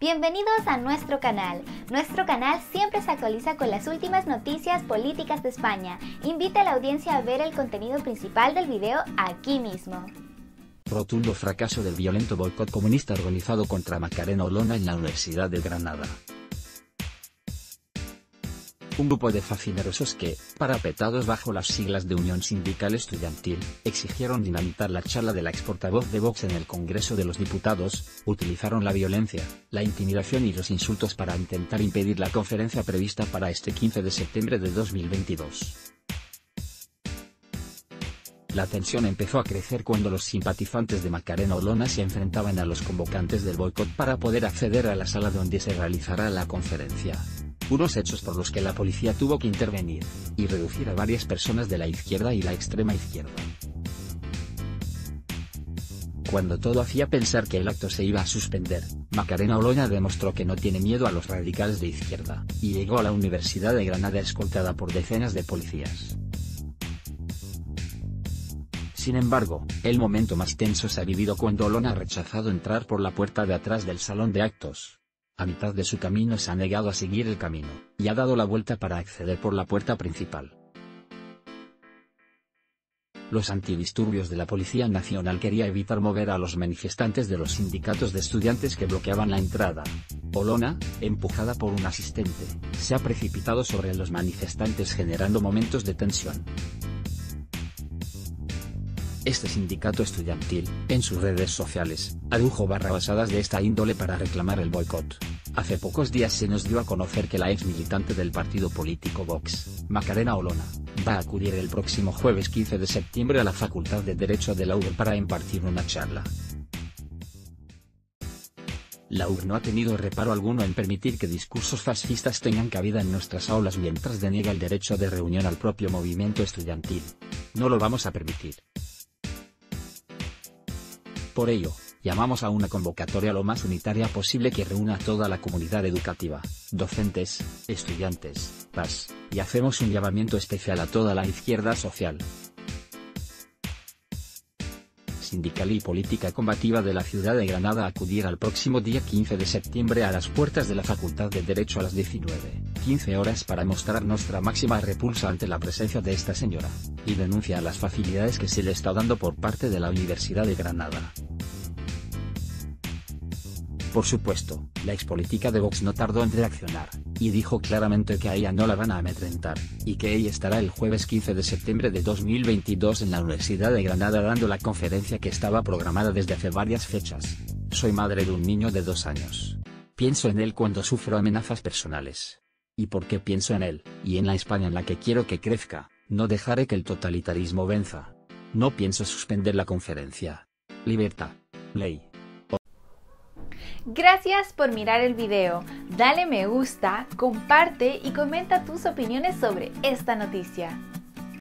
Bienvenidos a nuestro canal. Nuestro canal siempre se actualiza con las últimas noticias políticas de España. Invita a la audiencia a ver el contenido principal del video aquí mismo. Rotundo fracaso del violento boicot comunista organizado contra Macarena Olona en la Universidad de Granada un grupo de facinerosos que, parapetados bajo las siglas de Unión Sindical Estudiantil, exigieron dinamitar la charla de la exportavoz de Vox en el Congreso de los Diputados, utilizaron la violencia, la intimidación y los insultos para intentar impedir la conferencia prevista para este 15 de septiembre de 2022. La tensión empezó a crecer cuando los simpatizantes de Macarena Olona se enfrentaban a los convocantes del boicot para poder acceder a la sala donde se realizará la conferencia unos hechos por los que la policía tuvo que intervenir, y reducir a varias personas de la izquierda y la extrema izquierda. Cuando todo hacía pensar que el acto se iba a suspender, Macarena Oloña demostró que no tiene miedo a los radicales de izquierda, y llegó a la Universidad de Granada escoltada por decenas de policías. Sin embargo, el momento más tenso se ha vivido cuando Olona ha rechazado entrar por la puerta de atrás del salón de actos, a mitad de su camino se ha negado a seguir el camino, y ha dado la vuelta para acceder por la puerta principal. Los antidisturbios de la Policía Nacional quería evitar mover a los manifestantes de los sindicatos de estudiantes que bloqueaban la entrada. Olona, empujada por un asistente, se ha precipitado sobre los manifestantes generando momentos de tensión. Este sindicato estudiantil, en sus redes sociales, adujo barrabasadas de esta índole para reclamar el boicot. Hace pocos días se nos dio a conocer que la ex militante del partido político Vox, Macarena Olona, va a acudir el próximo jueves 15 de septiembre a la Facultad de Derecho de la UR para impartir una charla. La UR no ha tenido reparo alguno en permitir que discursos fascistas tengan cabida en nuestras aulas mientras deniega el derecho de reunión al propio movimiento estudiantil. No lo vamos a permitir. Por ello, llamamos a una convocatoria lo más unitaria posible que reúna a toda la comunidad educativa, docentes, estudiantes, PAS, y hacemos un llamamiento especial a toda la izquierda social, sindical y política combativa de la ciudad de Granada acudir al próximo día 15 de septiembre a las puertas de la Facultad de Derecho a las 19.15 horas para mostrar nuestra máxima repulsa ante la presencia de esta señora, y denuncia las facilidades que se le está dando por parte de la Universidad de Granada. Por supuesto, la expolítica de Vox no tardó en reaccionar, y dijo claramente que a ella no la van a amedrentar, y que ella estará el jueves 15 de septiembre de 2022 en la Universidad de Granada dando la conferencia que estaba programada desde hace varias fechas. Soy madre de un niño de dos años. Pienso en él cuando sufro amenazas personales. ¿Y por qué pienso en él, y en la España en la que quiero que crezca? No dejaré que el totalitarismo venza. No pienso suspender la conferencia. Libertad. Ley. Gracias por mirar el video. Dale me gusta, comparte y comenta tus opiniones sobre esta noticia.